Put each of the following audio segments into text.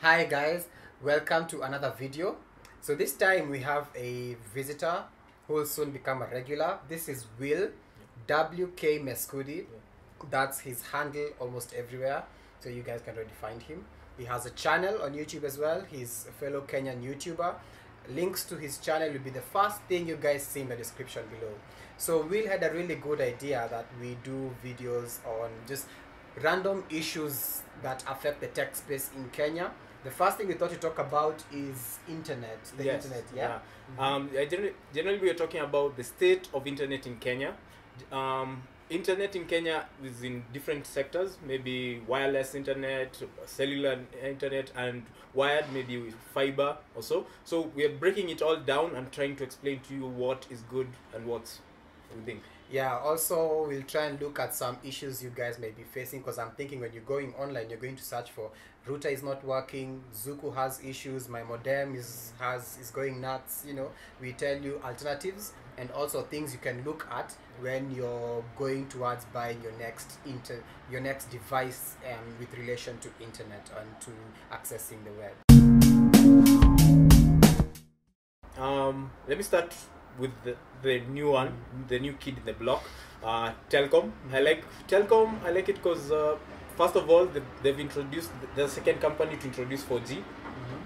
Hi guys, welcome to another video. So this time we have a visitor who will soon become a regular. This is Will WK Mescudi. That's his handle almost everywhere. So you guys can already find him. He has a channel on YouTube as well. He's a fellow Kenyan YouTuber. Links to his channel will be the first thing you guys see in the description below. So Will had a really good idea that we do videos on just random issues that affect the tech space in Kenya. The first thing we thought to talk about is internet, the Yes, internet, yeah. Um, I generally, generally, we are talking about the state of internet in Kenya. Um, internet in Kenya is in different sectors, maybe wireless internet, cellular internet, and wired, maybe with fiber also. So we are breaking it all down and trying to explain to you what is good and what's we think. Yeah, also we'll try and look at some issues you guys may be facing because I'm thinking when you're going online, you're going to search for router is not working, Zuku has issues, my modem is has is going nuts. You know, we tell you alternatives and also things you can look at when you're going towards buying your next inter your next device um, with relation to internet and to accessing the web. Um, let me start with the, the new one, the new kid in the block, uh, Telkom. I like Telkom. I like it because uh, first of all, they, they've introduced the second company to introduce 4G.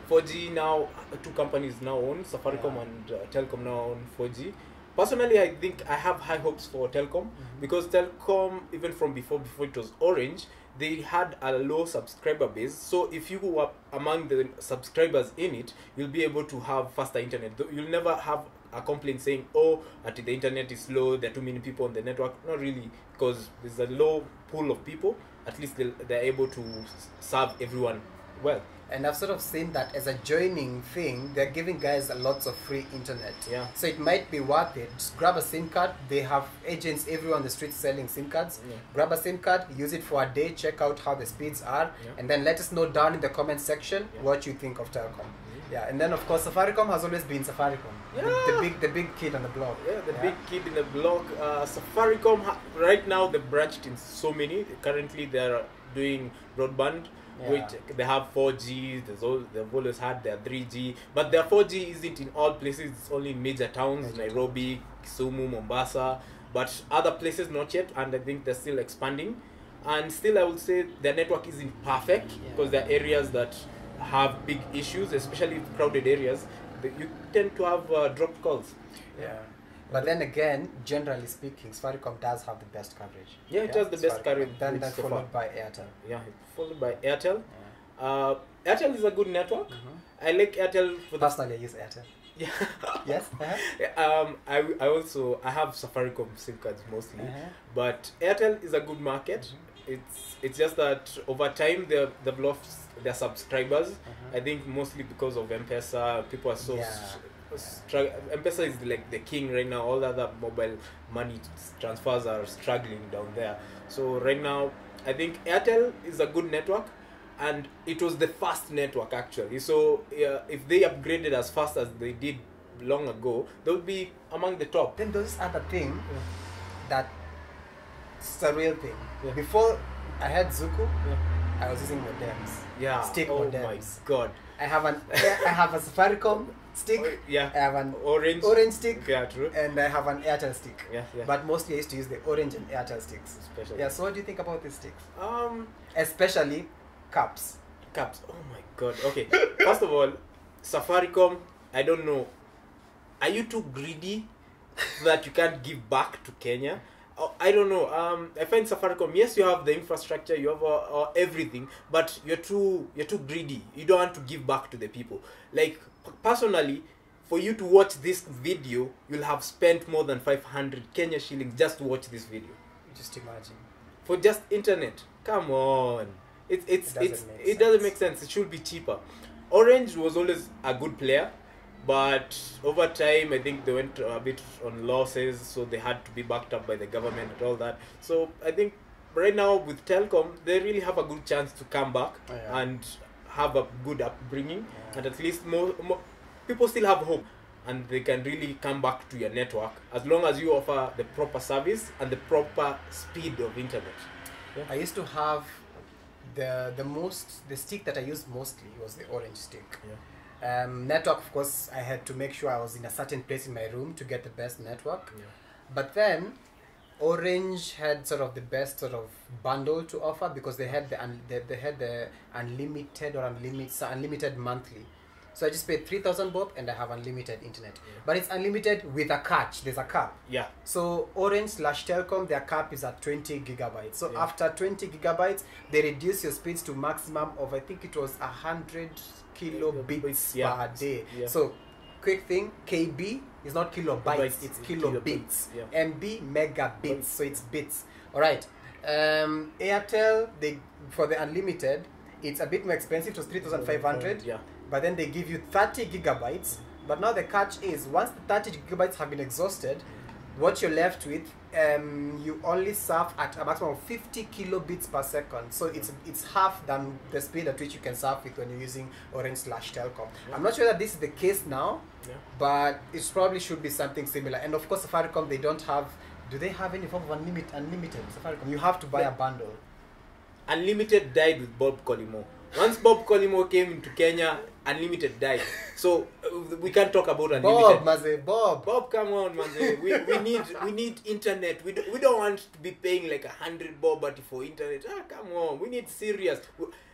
4G now, two companies now own Safaricom Yeah. and uh, Telkom now own 4G. Personally, I think I have high hopes for Telkom because Telkom, even from before, before it was Orange, they had a low subscriber base. So if you were among the subscribers in it, you'll be able to have faster internet. You'll never have a complaint saying, "Oh, at the internet is slow. There are too many people on the network." Not really, because there's a low pool of people. At least they'll- they're able to serve everyone well. And I've sort of seen that as a joining thing, they're giving guys a lots of free internet. Yeah. So it might be worth it. Just grab a SIM card. They have agents everywhere on the street selling SIM cards. Yeah. Grab a SIM card, use it for a day, check out how the speeds are, Yeah. and then let us know down in the comment section Yeah. what you think of Telkom. Yeah, and then of course Safaricom has always been Safaricom. The, the big the big kid on the block. Yeah, the big kid in the block. Uh, Safaricom, ha- right now, they've branched in so many. Currently, they're doing broadband, Yeah. which they have 4G, there's all, they've always had their 3G, but their 4G isn't in all places, it's only in major towns, Major Nairobi, Kisumu, Mombasa, but other places not yet, and I think they're still expanding. And still, I would say their network isn't perfect Yeah. because there are areas that have big issues, especially crowded areas. You tend to have uh, dropped calls. Yeah. But then again, generally speaking, Safaricom does have the best coverage. Yeah, it has the best coverage Then then followed by Airtel. Yeah, followed by Airtel. Yeah. Uh, Airtel is a good network. Mhm. I like Airtel for the Personally, I use Airtel. yeah. Yes. Uh-huh. um, I, I also I have Safaricom SIM cards mostly, Uh-huh. but Airtel is a good market. It's it's just that over time they they've lost their subscribers. Uh-huh. I think mostly because of M-Pesa. People are so Yeah. strugg- M-Pesa is like the king right now. All the other mobile money transfers are struggling down there. So right now, I think Airtel is a good network, and it was the fast network actually. So uh, if they upgraded as fast as they did long ago, they would be among the top. Then there's other thing that it's a real thing. Yeah. Before I had Zuku, Yeah. I was using modems. Yeah. Stick oh modems. my god. I have an I have a Safaricom stick. I Yeah. I have an Orange. orange stick, Yeah, true. and I have an Airtel stick. Yeah, yeah. But mostly I used to use the orange and Airtel sticks. Especially. Yeah. So what do you think about these sticks? Um. Especially caps. Caps. Oh my god. Okay. First of all, Safaricom. I don't know. Are you too greedy that you can't give back to Kenya? Oh, I don't know. Um, I find Safaricom. Yes, you have the infrastructure, you have uh, uh, everything, but you're too you're too greedy. You don't want to give back to the people. Like p- personally, for you to watch this video, you'll have spent more than 500 Kenya shillings just to watch this video Just imagine. for just internet. Come on, it's it's It doesn't it's it doesn't make sense. It should be cheaper. Orange was always a good player, but over time I think they went a bit on losses, so they had to be backed up by the government and all that. So I think right now with Telkom, they really have a good chance to come back Oh, yeah. and have a good upbringing, Yeah. and at least more, more people still have hope. And they can really come back to your network as long as you offer the proper service and the proper speed of internet. I used to have the the most the stick that I used mostly was the orange stick. Yeah. Um, network, of course, I had to make sure I was in a certain place in my room to get the best network. Yeah. But then, Orange had sort of the best sort of bundle to offer because they had the un- they, they had the unlimited or unlimited unlimited monthly. So I just paid three thousand bob and I have unlimited internet. Yeah. But it's unlimited with a catch. There's a cap. Yeah. So Orange slash Telkom, their cap is at 20 gigabytes. So Yeah. after 20 gigabytes, they reduce your speeds to maximum of I think it was 100 kilobits Yeah. per day. So quick thing, KB is not kilobytes, Bytes, it's it's kilobits. kilobits. MB megabits, so it's bits. All right. Um, Airtel, they for the unlimited, it's a bit more expensive. It was 3,500 Yeah. But then they give you 30 gigabytes. But now the catch is once the 30 gigabytes have been exhausted what you're left with um, you only surf at a maximum of 50 kilobits per second. So it's it's half than the speed at which you can surf with when you're using orange slash telkom. I'm not sure that this is the case now Yeah. but it probably should be something similar. And of course safaricom they don't have do they have any form of unlimited unlimited? Safaricom you have to buy a bundle. Unlimited died with Bob Collymore. Once Bob Collymore came into Kenya, Unlimited died. So uh, we can't talk about Unlimited. bob maze bob Bob, come on, man. We, we need we need internet. We, do, we don't want to be paying like a hundred bob for internet. Ah, come on. We need serious.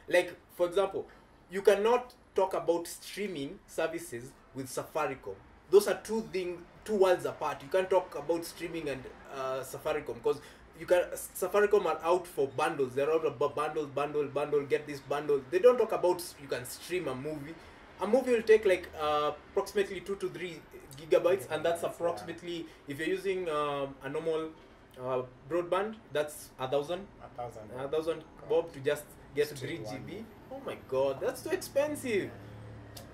Like for example, you cannot talk about streaming services with Safaricom. Those are two things, two worlds apart. You can't talk about streaming and uh, Safaricom because you can Safaricom are out for bundles. They're out about bundles, bundle, bundle. Get this bundle. They don't talk about you can stream a movie. A movie will take like uh, approximately two to three gigabytes, and that's approximately if you're using um, a normal uh, broadband, that's a thousand, a thousand a thousand bob to just get three. GB. Oh my god, that's too expensive.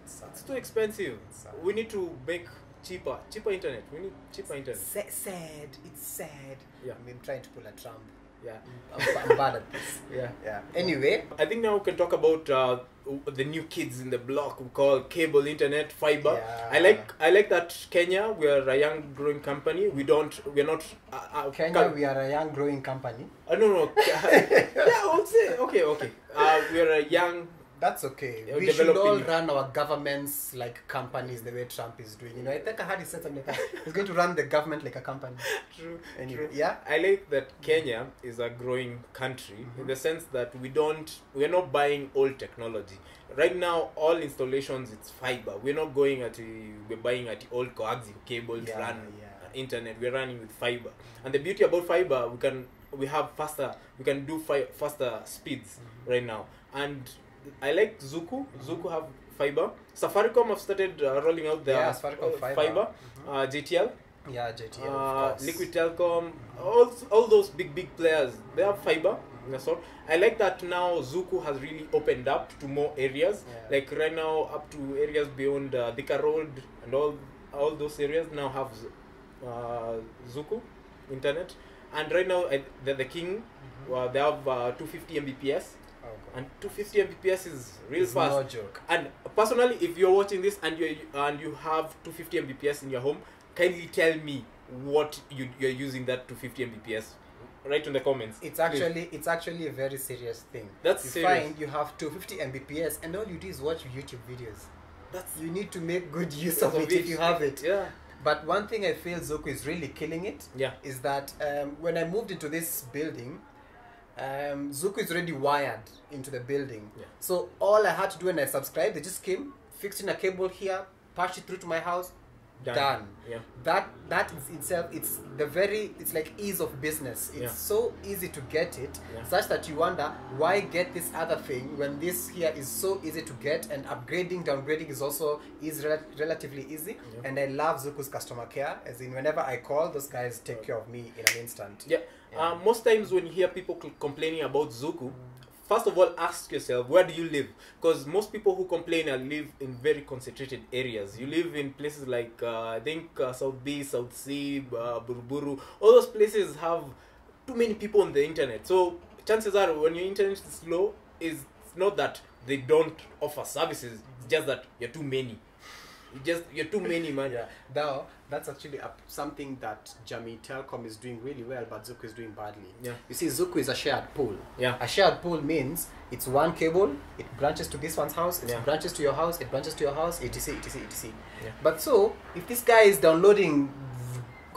It's too expensive. We need to make cheaper, cheaper internet. We need cheaper internet. Sa- sad. It's sad. Yeah. I'm trying to pull a Trump. Yeah, I'm, I'm bad at this. yeah. Yeah. Anyway, I think now we can talk about uh, the new kids in the block we call cable internet fiber. Yeah. I like I like that Kenya we are a young growing company. We don't we're not uh, uh, Kenya, cal- we are a young growing company. uh, no no yeah I would say okay okay uh, we're a young That's okay. Yeah, we should all developing- run our governments like companies the way Trump is doing. You know, I think I heard he said something like that. He's going to run the government like a company. true, Anyway, true. yeah. I like that Kenya is a growing country in the sense that we don't we're not buying old technology. Right now, all installations it's fiber. We're not going at we're buying at the old coaxial cable to Yeah, run yeah. internet. We're running with fiber, and the beauty about fiber, we can we have faster we can do fi- faster speeds Mm-hmm. right now. And I like Zuku. Zuku have fiber. Safaricom have started uh, rolling out their Yeah, Safaricom uh, fiber. fiber. Mhm. Uh, JTL Yeah, JTL, uh. Liquid Telecom, all, all those big big players, they have fiber. That's all. I like that now Zuku has really opened up to more areas. Yeah. Like right now, up to areas beyond uh, Thika Road and all all those areas now have uh, Zuku internet. And right now, I, the, the King, Mhm. uh, they have uh, 250 Mbps. And 250 Mbps is real It's fast. no joke. And personally, if you're watching this and you and you have 250 Mbps in your home, kindly tell me what you you're using that 250 Mbps. Write in the comments. It's please. actually it's actually a very serious thing. That's you serious. find you have 250 Mbps and all you do is watch YouTube videos. That's You need to make good use Use of of it it. if you have it. yeah, But one thing I feel Zuku is really killing it yeah, is that um, when I moved into this building, um, Zuku is already wired into the building. Yeah. So all I had to do when I subscribed, they just came, fixed in a cable here, patched it through to my house, done. Yeah, That that is itself, it's the very, it's like ease of business. It's Yeah. so easy to get it, Yeah. such that you wonder why get this other thing when this here is so easy to get, and upgrading, downgrading is also is rel- relatively easy. Yeah. And I love Zuku's customer care, as in whenever I call, those guys take care of me in an instant. yeah. Uh, most times when you hear people complaining about Zuku, first of all, ask yourself where do you live? Because most people who complain are live in very concentrated areas. You live in places like uh, I think uh, South B, South C, uh, Buruburu. All those places have too many people on the internet. So chances are when your internet is slow, is not that they don't offer services. It's just that you're too many. You just you're too many man Yeah, now that's actually a, something that Jamii Telcom is doing really well, but Zuku is doing badly. Yeah. You see, Zuku is a shared pool. Yeah. A shared pool means it's one cable, it branches to this one's house, it Yeah. branches to your house, it branches to your house, etc, etc, etc. Yeah. But so, if this guy is downloading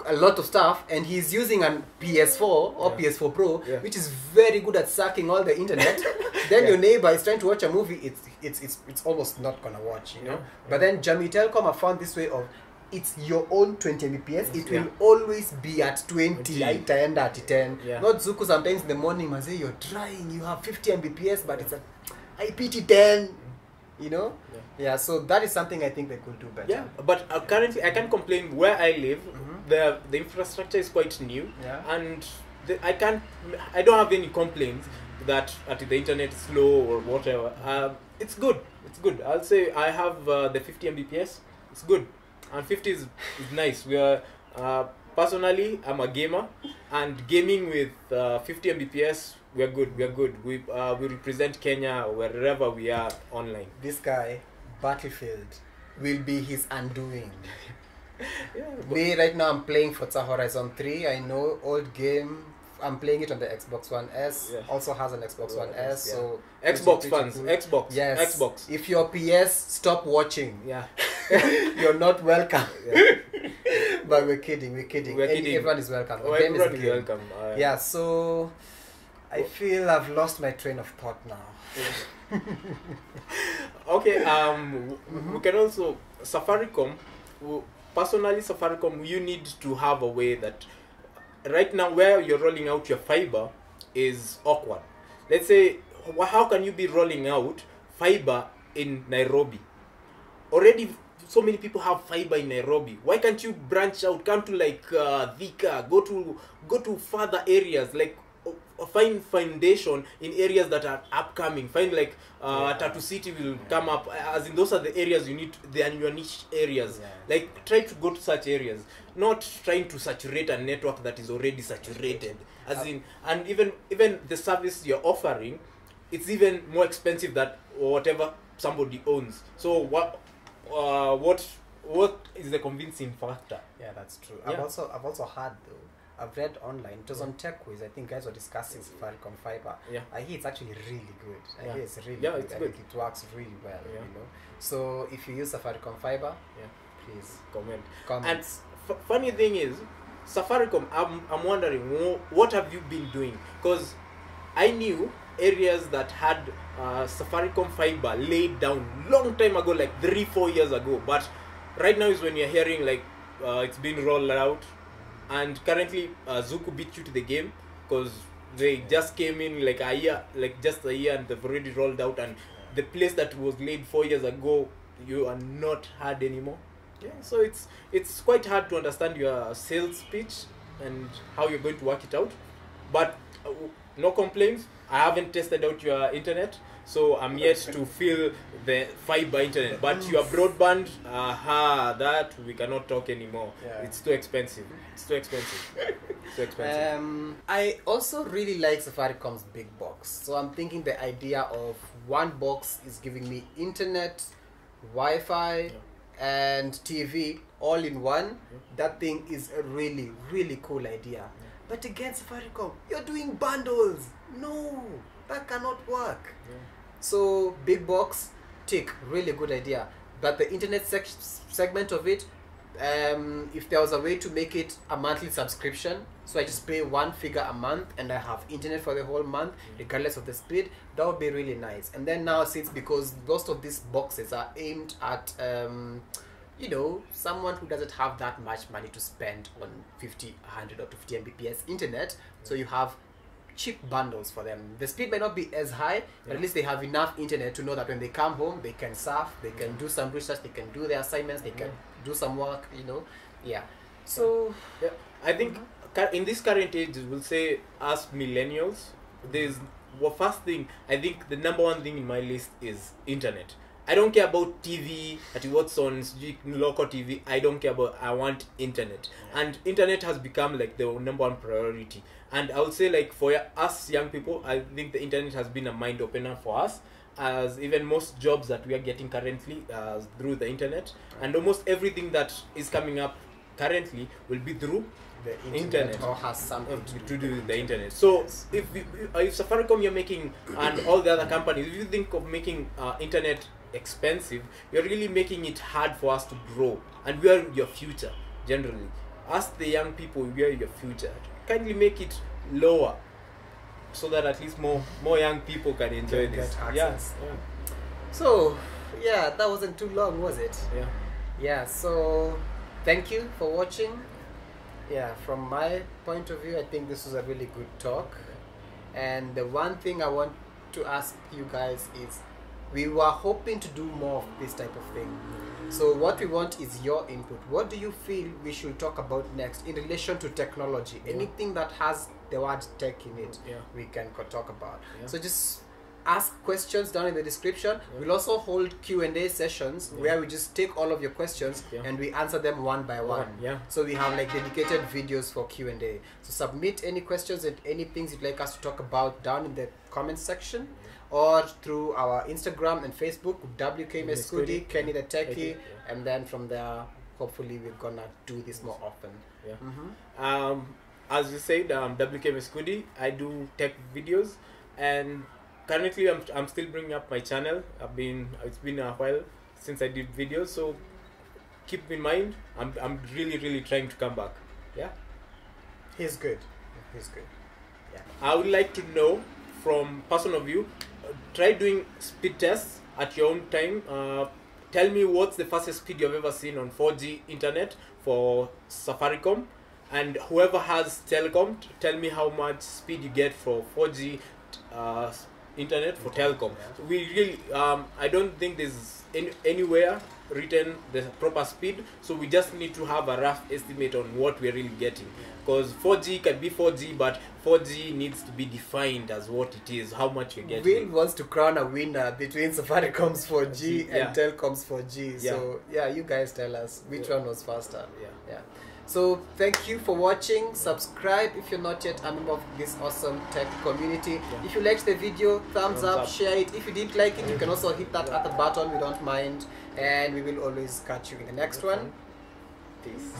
a lot of stuff and he's using an PS4 or Yeah. PS4 Pro, Yeah. which is very good at sucking all the internet, then Yeah. your neighbor is trying to watch a movie, it's it's it's, it's almost not gonna watch, you know. But then Jamii Telcom have found this way of it's your own 20 Mbps. It will always be at 20, 20. itaenda at 10. Yeah. Not Zuku sometimes in the morning, say you're trying, you have 50 Mbps, but it's at IPT 10. You know? Yeah. So that is something I think they could do better. Yeah, but uh, currently I can't complain where I live. Mhm. The the infrastructure is quite new, Yeah. and the, I can't. I don't have any complaints that at the internet is slow or whatever. Um, it's good. It's good. I'll say I have uh, the 50 Mbps. It's good, and 50 is, is nice. We are uh, personally I'm a gamer, and gaming with uh, 50 Mbps. We are good. We are good. We uh, we represent Kenya wherever we are online. This guy, Battlefield, will be his undoing. Yeah, Me, right now, I'm playing Forza Horizon 3. I know, old game. I'm playing it on the Xbox One S. Yeah. Also has an Xbox One Yeah. S. So Xbox fans, cool. Xbox, Yes. Xbox. If you're PS, stop watching. Yeah, You're not welcome. yeah. but we're kidding. We're kidding. We're kidding. Everyone is welcome. Oh, game is is welcome. Uh, Yeah. So I feel I've lost my train of thought now. Okay. Um, Mhm. we can also Safaricom. Personally, Safaricom, you need to have a way that right now where you're rolling out your fiber is awkward. Let's say, how can you be rolling out fiber in Nairobi? Already, so many people have fiber in Nairobi. Why can't you branch out? Come to like uh, Thika. Go to go to further areas like. Find foundation in areas that are upcoming. Find like uh, Yeah. Tatu City will come up. As in, those are the areas you need. They are your niche areas. Yeah. Like try to go to such areas, not trying to saturate a network that is already saturated. As in, and even even the service you're offering, it's even more expensive than whatever somebody owns. So what, uh, what, what is the convincing factor? Yeah, that's true. I've also I've also heard though. I've read online. It was on Techweez. I think guys were discussing Safaricom Fiber. Yeah. I hear it's actually really good. I Yeah. hear it's really Yeah, good. it's I good. think it works really well. Yeah. You know. So if you use Safaricom Fiber, Yeah. please Comment. comment. And f- funny thing is, Safaricom. I'm I'm wondering what have you been doing? Because I knew areas that had uh, Safaricom fiber laid down long time ago, like three four years ago. But right now is when you're hearing like uh, it's been rolled out, and currently uh, Zuku beat you to the game because they just came in like a year, like just a year, and they've already rolled out, and the place that was laid four years ago, you are not heard anymore. Yeah, so it's it's quite hard to understand your sales pitch and how you're going to work it out. But uh, no complaints. I haven't tested out your internet, so I'm yet to feel the fiber internet. But your broadband, aha, that we cannot talk anymore. Yeah. It's too expensive. It's too expensive. It's too expensive. Um, I also really like Safaricom's big box. So I'm thinking the idea of one box is giving me internet, Wi-Fi, and TV all in one. That thing is a really, really cool idea. But again, Safaricom, you're doing bundles. No, that cannot work. So big box, tick, really good idea. But the internet sec- segment of it, um, if there was a way to make it a monthly subscription, so I just pay one figure a month and I have internet for the whole month, regardless of the speed, that would be really nice. And then now, since because most of these boxes are aimed at, um, you know, someone who doesn't have that much money to spend on 50, 100 or 50 Mbps internet, so you have cheap bundles for them. The speed may not be as high, but Yeah. at least they have enough internet to know that when they come home, they can surf, they can do some research, they can do their assignments, they can do some work, you know. Yeah. So, Yeah, I think cur- in this current age, we'll say us millennials, there's well, first thing I think the number one thing in my list is internet. I don't care about TV, at what's on local TV. I don't care about. I want internet, and internet has become like the number one priority. And I would say like for us young people, I think the internet has been a mind opener for us. as even most jobs that we are getting currently uh, through the internet, and almost everything that is coming up currently will be through the internet, Internet. or has something to do, to do with the internet. So Yes. if you, if Safaricom you're making and all the other companies, if you think of making uh, internet expensive, you're really making it hard for us to grow, and we are your future generally. Us the young people, we are your future. Kindly make it lower, so that at least more more young people can enjoy Can this. get Yeah. So, yeah, that wasn't too long, was it? yeah, Yeah, so thank you for watching. Yeah, from my point of view, I think this was a really good talk. And the one thing I want to ask you guys is we were hoping to do more of this type of thing. So, what we want is your input. What do you feel we should talk about next in relation to technology? Yeah. Anything that has the word tech in it, yeah. we can co- talk about. Yeah. So just ask questions down in the description. We'll also hold Q and A sessions where we just take all of your questions and we answer them one by one. yeah. So we have like dedicated videos for Q and A. So submit any questions and any things you'd like us to talk about down in the comment section. Or through our Instagram and Facebook, WK Mescudi, Mescudi, Kennie the Techie, yeah. and then from there, hopefully, we're gonna do this more often. Yeah. Mm-hmm. Um, as you said, um, WK Mescudi, I do tech videos, and currently I'm, I'm still bringing up my channel. I've been it's been a while since I did videos, so keep in mind I'm I'm really really trying to come back. Yeah, He's good. He's good. Yeah. I would like to know from personal view. Uh, try doing speed tests at your own time. Uh, tell me what's the fastest speed you've ever seen on 4G internet for Safaricom, and whoever has telecom, t- tell me how much speed you get for 4G uh, internet for telecom. Yeah. We really, um, I don't think there's any, anywhere written the proper speed, so we just need to have a rough estimate on what we're really getting. Because 4G can be 4G, but 4G needs to be defined as what it is, how much you're Will getting. wants to crown a winner between Safaricom's 4G Yeah. and Telkom's 4G. Yeah. So yeah, you guys tell us which Yeah. one was faster. Yeah. Yeah. So thank you for watching. Subscribe if you're not yet a member of this awesome tech community. Yeah. If you liked the video, thumbs, Thumbs up, up. share it. If you didn't like it, you can also hit that other button. We don't mind, and we will always catch you in the next one. Peace.